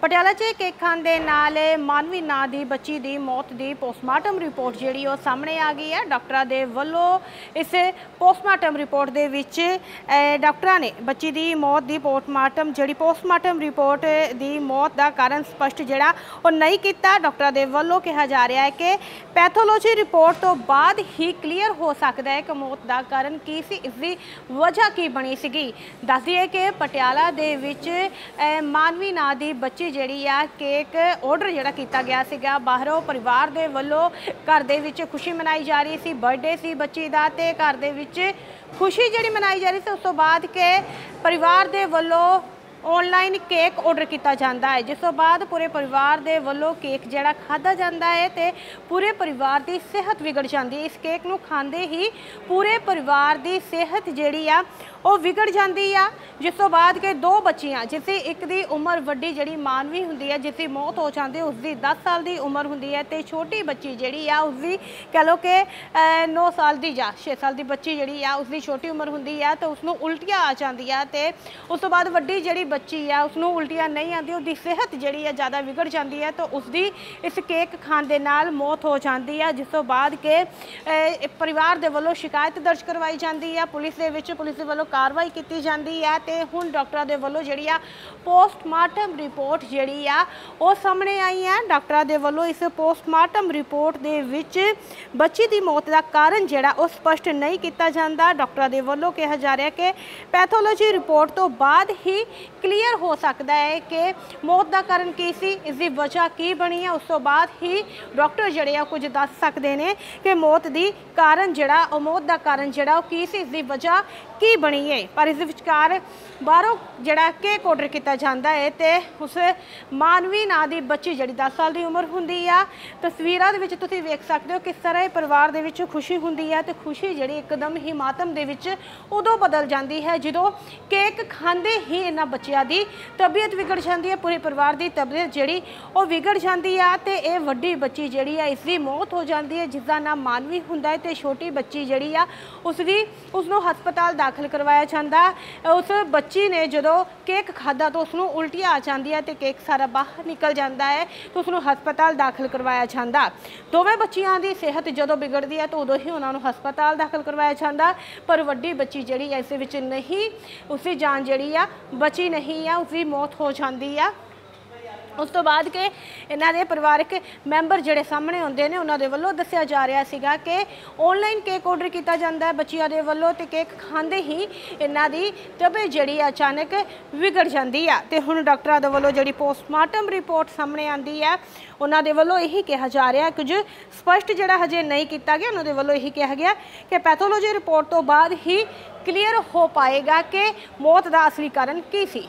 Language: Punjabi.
ਪਟਿਆਲਾ 'ਚ ਕੇਕ ਖਾਣ ਦੇ ਨਾਲ ਮਾਨਵੀ ਨਾਂ ਦੀ ਬੱਚੀ ਦੀ ਮੌਤ ਦੀ ਪੋਸਟਮਾਰਟਮ ਰਿਪੋਰਟ ਜਿਹੜੀ ਉਹ ਸਾਹਮਣੇ ਆ ਗਈ ਹੈ। ਡਾਕਟਰਾਂ ਦੇ ਵੱਲੋਂ ਇਸ ਪੋਸਟਮਾਰਟਮ ਰਿਪੋਰਟ ਦੇ ਵਿੱਚ ਡਾਕਟਰਾਂ ਨੇ ਬੱਚੀ ਦੀ ਮੌਤ ਦੀ ਪੋਸਟਮਾਰਟਮ, ਜਿਹੜੀ ਪੋਸਟਮਾਰਟਮ ਰਿਪੋਰਟ ਦੀ ਮੌਤ ਦਾ ਕਾਰਨ ਸਪਸ਼ਟ ਜਿਹੜਾ ਉਹ ਨਹੀਂ ਕੀਤਾ। ਡਾਕਟਰਾਂ ਦੇ ਵੱਲੋਂ ਕਿਹਾ ਜਾ ਰਿਹਾ ਹੈ ਕਿ ਪੈਥੋਲੋਜੀ ਰਿਪੋਰਟ ਤੋਂ ਬਾਅਦ ਹੀ ਕਲੀਅਰ ਹੋ ਸਕਦਾ ਹੈ ਕਿ ਮੌਤ ਦਾ ਕਾਰਨ ਕੀ ਸੀ, ਇਸ ਦੀ ਵਜ੍ਹਾ ਕੀ ਬਣੀ ਸੀਗੀ। ਦੱਸਦੀਏ ਕਿ ਪਟਿਆਲਾ ਦੇ ਵਿੱਚ ਮਾਨਵੀ ਨਾਂ ਦੀ ਬੱਚੀ ਜਿਹੜੀ ਆ ਕੇਕ ਆਰਡਰ ਜਿਹੜਾ ਕੀਤਾ ਗਿਆ ਸੀਗਾ, ਬਾਹਰੋਂ ਪਰਿਵਾਰ ਦੇ ਵੱਲੋਂ ਘਰ ਦੇ ਵਿੱਚ ਖੁਸ਼ੀ ਮਨਾਈ ਜਾ ਰਹੀ ਸੀ ਬਰਥਡੇ ਸੀ ਬੱਚੀ ਦਾ ਤੇ ਘਰ ਦੇ ਵਿੱਚ ਖੁਸ਼ੀ ਜਿਹੜੀ ਮਨਾਈ ਜਾ ਰਹੀ ਸੀ, ਉਸ ਤੋਂ ਬਾਅਦ ਕਿ ਪਰਿਵਾਰ ਦੇ ਵੱਲੋਂ ਆਨਲਾਈਨ ਕੇਕ ਆਰਡਰ ਕੀਤਾ ਜਾਂਦਾ ਹੈ, ਜਿਸ ਤੋਂ ਬਾਅਦ ਪੂਰੇ ਪਰਿਵਾਰ ਦੇ ਵੱਲੋਂ ਕੇਕ ਜਿਹੜਾ ਖਾਦਾ ਜਾਂਦਾ ਹੈ ਤੇ ਪੂਰੇ ਪਰਿਵਾਰ ਦੀ ਸਿਹਤ ਵਿਗੜ ਜਾਂਦੀ ਹੈ। ਇਸ ਕੇਕ ਨੂੰ ਖਾਂਦੇ ਹੀ ਪੂਰੇ ਪਰਿਵਾਰ ਦੀ ਸਿਹਤ ਜਿਹੜੀ ਆ ਉਹ ਵਿਗੜ ਜਾਂਦੀ ਆ। ਜਿਸ ਤੋਂ ਬਾਅਦ ਕਿ ਦੋ ਬੱਚੀਆਂ ਜਿਸ ਦੀ ਇੱਕ ਦੀ ਉਮਰ ਵੱਡੀ, ਜਿਹੜੀ ਮਾਨਵੀ ਹੁੰਦੀ ਹੈ ਜਿਸ ਦੀ ਮੌਤ ਹੋ ਜਾਂਦੀ ਹੈ ਉਸ ਦੀ 10 ਸਾਲ ਦੀ ਉਮਰ ਹੁੰਦੀ ਹੈ ਤੇ ਛੋਟੀ ਬੱਚੀ ਜਿਹੜੀ ਆ, ਉਸ ਦੀ ਕਹ ਲਓ ਕਿ 9 ਸਾਲ ਦੀ ਜਾਂ 6 ਸਾਲ ਦੀ ਬੱਚੀ ਜਿਹੜੀ ਆ, ਉਸ ਦੀ ਛੋਟੀ ਉਮਰ ਹੁੰਦੀ ਆ ਤੇ ਉਸ ਨੂੰ ਉਲਟੀਆਂ ਆ ਜਾਂਦੀਆਂ ਤੇ ਉਸ ਤੋਂ ਬਾਅਦ ਵੱਡੀ ਜਿਹੜੀ ਬੱਚੀ ਆ ਉਸ ਨੂੰ ਉਲਟੀਆਂ ਨਹੀਂ ਆਉਂਦੀ ਉਹਦੀ ਸਿਹਤ ਜਿਹੜੀ ਆ ਜ਼ਿਆਦਾ ਵਿਗੜ ਜਾਂਦੀ ਹੈ ਤਾਂ ਉਸ ਦੀ ਇਸ ਕੇਕ ਖਾਣ ਦੇ ਨਾਲ ਮੌਤ ਹੋ ਜਾਂਦੀ ਆ, ਜਿਸ ਤੋਂ ਬਾਅਦ ਕਿ ਪਰਿਵਾਰ ਦੇ ਵੱਲੋਂ ਸ਼ਿਕਾਇਤ ਦਰਜ ਕਰਵਾਈ ਜਾਂਦੀ ਆ, ਪੁਲਿਸ ਦੇ ਵਿੱਚ ਪੁਲਿਸ ਦੇ ਵੱਲੋਂ ਕਾਰਵਾਈ ਕੀਤੀ ਜਾਂਦੀ ਹੈ ਤੇ ਹੁਣ ਡਾਕਟਰਾਂ ਦੇ ਵੱਲੋਂ ਜਿਹੜੀ ਆ ਪੋਸਟਮਾਰਟਮ ਰਿਪੋਰਟ ਜਿਹੜੀ ਆ ਉਹ ਸਾਹਮਣੇ ਆਈ ਹੈ। ਡਾਕਟਰਾਂ ਦੇ ਵੱਲੋਂ ਇਸ ਪੋਸਟਮਾਰਟਮ ਰਿਪੋਰਟ ਦੇ ਵਿੱਚ ਬੱਚੀ ਦੀ ਮੌਤ ਦਾ ਕਾਰਨ ਜਿਹੜਾ ਉਹ ਸਪਸ਼ਟ ਨਹੀਂ ਕੀਤਾ ਜਾਂਦਾ। ਡਾਕਟਰਾਂ ਦੇ ਵੱਲੋਂ ਕਿਹਾ ਜਾ ਰਿਹਾ ਕਿ ਪੈਥੋਲੋਜੀ ਰਿਪੋਰਟ ਤੋਂ ਬਾਅਦ ਹੀ ਕਲੀਅਰ ਹੋ ਸਕਦਾ ਹੈ ਕਿ ਮੌਤ ਦਾ ਕਾਰਨ ਕੀ ਸੀ, ਇਸ ਦੀ ਵਜ੍ਹਾ ਕੀ ਬਣੀ ਹੈ। ਉਸ ਤੋਂ ਬਾਅਦ ਹੀ ਡਾਕਟਰ ਜਿਹੜੇ ਆ ਕੁਝ ਦੱਸ ਸਕਦੇ ਨੇ ਕਿ ਮੌਤ ਦੀ ਕਾਰਨ ਜਿਹੜਾ, ਉਹ ਮੌਤ ਦਾ ਕਾਰਨ ਜਿਹੜਾ ਉਹ ਕੀ ਸੀ, ਇਸ ਦੀ ਵਜ੍ਹਾ ਕੀ ਬਣੀ ਹੈ। ਪਰ ਇਸ ਦੇ ਵਿਚਕਾਰ ਬਾਹਰੋਂ ਜਿਹੜਾ ਕੇਕ ਆਰਡਰ ਕੀਤਾ ਜਾਂਦਾ ਹੈ ਤੇ ਉਸ ਮਾਨਵੀ ਨਾਂ ਦੀ ਬੱਚੀ ਜਿਹੜੀ 10 ਸਾਲ ਦੀ ਉਮਰ ਹੁੰਦੀ ਆ, ਤਸਵੀਰਾਂ ਦੇ ਵਿੱਚ ਤੁਸੀਂ ਵੇਖ ਸਕਦੇ ਹੋ ਕਿਸ ਤਰ੍ਹਾਂ ਇਹ ਪਰਿਵਾਰ ਦੇ ਵਿੱਚ ਖੁਸ਼ੀ ਹੁੰਦੀ ਹੈ ਤੇ ਖੁਸ਼ੀ ਜਿਹੜੀ ਇੱਕਦਮ ਹੀ ਮਾਤਮ ਦੇ ਵਿੱਚ ਉਦੋਂ ਬਦਲ ਜਾਂਦੀ ਹੈ ਜਦੋਂ ਕੇਕ ਖਾਂਦੇ ਹੀ ਇਹਨਾਂ ਬੱਚਿਆਂ ਦੀ ਤਬੀਅਤ ਵਿਗੜ ਜਾਂਦੀ ਹੈ, ਪੂਰੇ ਪਰਿਵਾਰ ਦੀ ਤਬੀਅਤ ਜਿਹੜੀ ਉਹ ਵਿਗੜ ਜਾਂਦੀ ਆ ਤੇ ਇਹ ਵੱਡੀ ਬੱਚੀ ਜਿਹੜੀ ਆ, ਇਸ ਦੀ ਮੌਤ ਹੋ ਜਾਂਦੀ ਹੈ ਜਿਸ ਦਾ ਨਾਮ ਮਾਨਵੀ ਹੁੰਦਾ ਹੈ ਤੇ ਛੋਟੀ ਬੱਚੀ ਜਿਹੜੀ ਆ, ਉਸ ਦੀ ਉਸ ਨੂੰ ਹਸਪਤਾਲ ਦਾਖਲ ਕਰਵਾ ਕਰਵਾਇਆ ਜਾਂਦਾ। ਉਸ ਬੱਚੀ ਨੇ ਜਦੋਂ ਕੇਕ ਖਾਦਾ ਤਾਂ ਉਸ ਨੂੰ ਉਲਟੀਆਂ ਆ ਹੈ ਤੇ ਕੇਕ ਸਾਰਾ ਬਾਹਰ ਨਿਕਲ ਜਾਂਦਾ ਹੈ ਤਾਂ ਉਸ ਨੂੰ ਹਸਪਤਾਲ ਦਾਖਲ ਕਰਵਾਇਆ ਜਾਂਦਾ। ਦੋਵੇਂ ਬੱਚੀਆਂ ਦੀ ਸਿਹਤ ਜਦੋਂ ਵਿਗੜਦੀ ਹੈ ਤਾਂ ਉਦੋਂ ਹੀ ਉਹਨਾਂ ਨੂੰ ਹਸਪਤਾਲ ਦਾਖਲ ਕਰਵਾਇਆ ਜਾਂਦਾ। ਪਰ ਵੱਡੀ ਬੱਚੀ ਜਿਹੜੀ ਹੈ, ਇਸ ਵਿੱਚ ਨਹੀਂ ਉਸ ਜਾਨ ਜਿਹੜੀ ਆ ਬਚੀ ਨਹੀਂ ਆ, ਉਸਦੀ ਮੌਤ ਹੋ ਜਾਂਦੀ ਆ। ਉਸ ਤੋਂ ਬਾਅਦ ਕਿ ਇਹਨਾਂ ਦੇ ਪਰਿਵਾਰਕ ਮੈਂਬਰ ਜਿਹੜੇ ਸਾਹਮਣੇ ਆਉਂਦੇ ਨੇ, ਉਹਨਾਂ ਦੇ ਵੱਲੋਂ ਦੱਸਿਆ ਜਾ ਰਿਹਾ ਸੀਗਾ ਕਿ ਆਨਲਾਈਨ ਕੇਕ ਆਰਡਰ ਕੀਤਾ ਜਾਂਦਾ ਹੈ ਬੱਚਿਆਂ ਦੇ ਵੱਲੋਂ ਤੇ ਕੇਕ ਖਾਂਦੇ ਹੀ ਇਹਨਾਂ ਦੀ ਤਬੀਅਤ ਜਿਹੜੀ ਅਚਾਨਕ ਵਿਗੜ ਜਾਂਦੀ ਆ। ਤੇ ਹੁਣ ਡਾਕਟਰਾਂ ਦੇ ਵੱਲੋਂ ਜਿਹੜੀ ਪੋਸਟਮਾਰਟਮ ਰਿਪੋਰਟ ਸਾਹਮਣੇ ਆਂਦੀ ਹੈ ਉਹਨਾਂ ਦੇ ਵੱਲੋਂ ਇਹੀ ਕਿਹਾ ਜਾ ਰਿਹਾ, ਕੁਝ ਸਪਸ਼ਟ ਜਿਹੜਾ ਹਜੇ ਨਹੀਂ ਕੀਤਾ ਗਿਆ, ਉਹਨਾਂ ਦੇ ਵੱਲੋਂ ਇਹੀ ਕਿਹਾ ਗਿਆ ਕਿ ਪੈਥੋਲੋਜੀ ਰਿਪੋਰਟ ਤੋਂ ਬਾਅਦ ਹੀ ਕਲੀਅਰ ਹੋ ਪਾਏਗਾ ਕਿ ਮੌਤ ਦਾ ਅਸਲੀ ਕਾਰਨ ਕੀ ਸੀ।